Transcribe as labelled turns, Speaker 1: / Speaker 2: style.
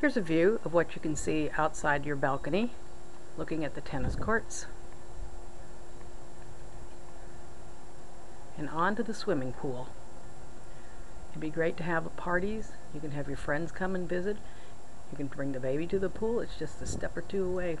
Speaker 1: Here's a view of what you can see outside your balcony, looking at the tennis courts. And onto the swimming pool. It'd be great to have parties. You can have your friends come and visit. You can bring the baby to the pool. It's just a step or two away.